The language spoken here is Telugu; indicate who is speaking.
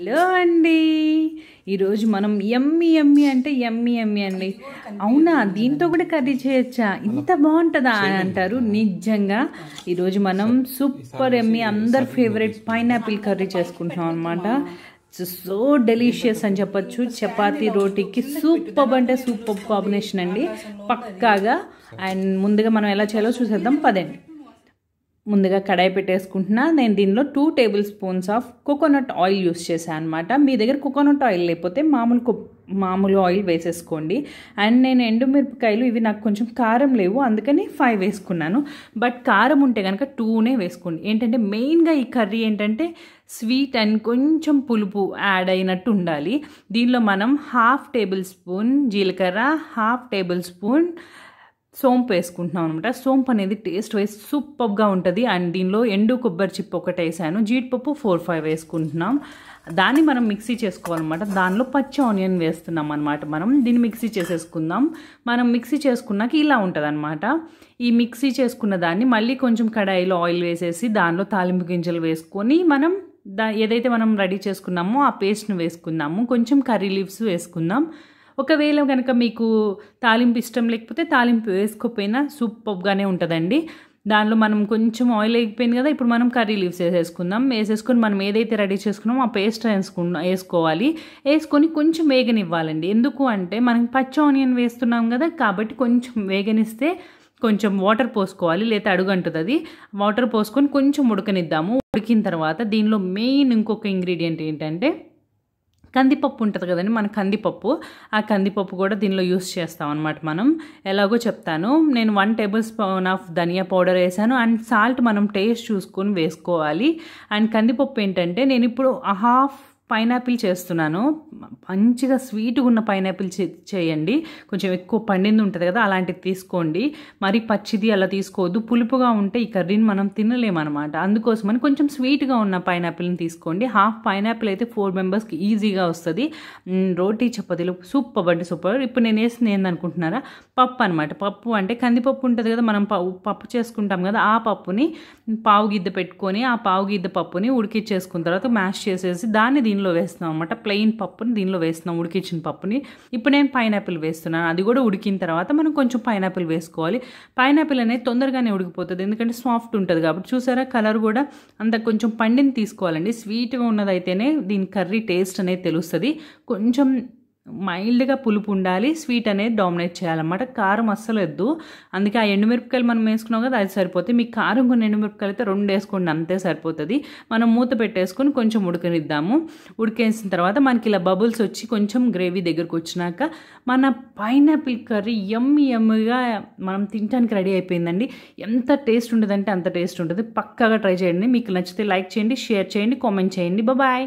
Speaker 1: హలో అండి. ఈరోజు మనం ఎమ్మి ఎమ్మి అంటే ఎమ్మి ఎమ్మి అండి. అవునా? దీంతో కూడా కర్రీ చేయొచ్చా? ఇంత బాగుంటుందా అని అంటారు. నిజంగా ఈరోజు మనం సూపర్ ఎమ్మి అందరి ఫేవరెట్ పైనాపిల్ కర్రీ చేసుకుంటున్నాం అనమాట సో డెలిషియస్ అని చెప్పొచ్చు. చపాతీ రోటీకి సూపర్ అంటే సూపర్ కాంబినేషన్ అండి. పక్కాగా. అండ్ ముందుగా మనం ఎలా చేయాలో చూసేద్దాం. పదండి. ముందుగా కడాయి పెట్టేసుకుంటున్నా. నేను దీనిలో two tablespoons of coconut oil use చేశాను అనమాట మీ దగ్గర కోకోనట్ ఆయిల్ లేకపోతే మామూలు మామూలు ఆయిల్ వేసేసుకోండి. అండ్ నేను ఎండుమిరపకాయలు ఇవి నాకు కొంచెం కారం లేవు అందుకని ఫైవ్ వేసుకున్నాను. బట్ కారం ఉంటే కనుక టూనే వేసుకోండి. ఏంటంటే మెయిన్గా ఈ కర్రీ ఏంటంటే స్వీట్ అండ్ కొంచెం పులుపు యాడ్ అయినట్టు ఉండాలి. దీనిలో మనం హాఫ్ టేబుల్ స్పూన్ జీలకర్ర హాఫ్ టేబుల్ స్పూన్ సోంపు వేసుకుంటున్నాం అనమాట సోంపు అనేది టేస్ట్ వైజ్ సూపర్గా ఉంటుంది. అండ్ దీనిలో ఎండు కొబ్బరి చిప్పు ఒకటి వేసాను. జీడిపప్పు ఫోర్ ఫైవ్ వేసుకుంటున్నాం. దాన్ని మనం మిక్సీ చేసుకోవాలన్నమాట. దానిలో పచ్చి ఆనియన్ వేస్తున్నాం అనమాట మనం. దీన్ని మిక్సీ చేసేసుకుందాం. మనం మిక్సీ చేసుకున్నాక ఇలా ఉంటుంది ఈ మిక్సీ చేసుకున్న దాన్ని మళ్ళీ కొంచెం కడాయిలో ఆయిల్ వేసేసి దానిలో తాలింపు గింజలు వేసుకొని మనం దా ఏదైతే మనం రెడీ చేసుకున్నామో ఆ పేస్ట్ని వేసుకుందాము. కొంచెం కర్రీ లీవ్స్ వేసుకుందాం. ఒకవేళ కనుక మీకు తాలింపు ఇష్టం లేకపోతే తాలింపు వేసుకోకపోయినా సూపర్గానే ఉంటుందండి. దానిలో మనం కొంచెం ఆయిల్ అయిపోయింది కదా ఇప్పుడు మనం కర్రీ లీవ్స్ వేసేసుకుందాం. వేసేసుకొని మనం ఏదైతే రెడీ చేసుకున్నామో ఆ పేస్ట్ వేసుకున్నా వేసుకోవాలి. వేసుకొని కొంచెం వేగనివ్వాలండి. ఎందుకు అంటే మనం పచ్చి ఆనియన్ వేస్తున్నాం కదా కాబట్టి కొంచెం వేగనిస్తే కొంచెం వాటర్ పోసుకోవాలి లేదా అడుగంటుంది అది వాటర్ పోసుకొని కొంచెం ఉడకనిద్దాము. ఉడికిన తర్వాత దీనిలో మెయిన్ ఇంకొక ఇంగ్రీడియంట్ ఏంటంటే కందిపప్పు ఉంటుంది కదండి మన కందిపప్పు. ఆ కందిపప్పు కూడా దీనిలో యూస్ చేస్తాం అనమాట మనం. ఎలాగో చెప్తాను నేను one tablespoon of dhania powder వేసాను. అండ్ సాల్ట్ మనం టేస్ట్ చూసుకొని వేసుకోవాలి. అండ్ కందిపప్పు ఏంటంటే నేను ఇప్పుడు హాఫ్ పైనాపిల్ చేస్తున్నాను. మంచిగా స్వీట్గా ఉన్న పైనాపిల్ చేయండి. కొంచెం ఎక్కువ పండింది ఉంటుంది కదా అలాంటిది తీసుకోండి. మరి పచ్చిది అలా తీసుకోవద్దు. పులుపుగా ఉంటే ఈ కర్రీని మనం తినలేమన్నమాట. అందుకోసమని కొంచెం స్వీట్గా ఉన్న పైనాపిల్ని తీసుకోండి. హాఫ్ పైనాపిల్ అయితే ఫోర్ మెంబర్స్కి ఈజీగా వస్తుంది. రోటీ చపాతీలు సూపర్ అంటే సూపర్. ఇప్పుడు నేను వేసింది ఏందనుకుంటున్నారా? పప్పు అనమాట పప్పు అంటే కందిపప్పు ఉంటుంది కదా మనం పప్పు చేసుకుంటాం కదా ఆ పప్పుని పావు గిద్ద పెట్టుకొని ఆ పావు గిద్ద పప్పుని ఉడికిచ్చేసుకున్న తర్వాత మ్యాష్ చేసేసి దాన్ని దీనిలో వేస్తున్నాం అనమాట ప్లెయిన్ పప్పుని దీనిలో వేస్తున్నాం ఉడికించిన పప్పుని. ఇప్పుడు నేను పైనాపిల్ వేస్తున్నాను. అది కూడా ఉడికిన తర్వాత మనం కొంచెం పైనాపిల్ వేసుకోవాలి. పైనాపిల్ అనేది తొందరగానే ఉడికిపోతుంది. ఎందుకంటే సాఫ్ట్ ఉంటుంది కాబట్టి. చూసారా? కలర్ కూడా అంత కొంచెం పండిని తీసుకోవాలండి. స్వీట్గా ఉన్నదైతేనే దీని కర్రీ టేస్ట్ అనేది తెలుస్తుంది. కొంచెం మైల్డ్గా పులుపు ఉండాలి స్వీట్ అనేది డామినేట్ చేయాలన్నమాట. కారం అస్సలు వద్దు. అందుకే ఆ ఎండుమిరపకాయలు మనం వేసుకున్నాం కదా అది సరిపోతుంది మీకు కారం కొన్ని ఎండుమిరపకాయలు అయితే రెండు వేసుకోండి అంతే సరిపోతుంది. మనం మూత పెట్టేసుకొని కొంచెం ఉడకనిద్దాము. ఉడికేసిన తర్వాత మనకి ఇలా బబుల్స్ వచ్చి కొంచెం గ్రేవీ దగ్గరకు వచ్చినాక మన పైనాపిల్ కర్రీ ఎమ్మి ఎమ్మిగా మనం తినడానికి రెడీ అయిపోయిందండి. ఎంత టేస్ట్ ఉంటుందంటే అంత టేస్ట్ ఉంటుంది. పక్కాగా ట్రై చేయండి. మీకు నచ్చితే లైక్ చేయండి షేర్ చేయండి కామెంట్ చేయండి. బాయ్.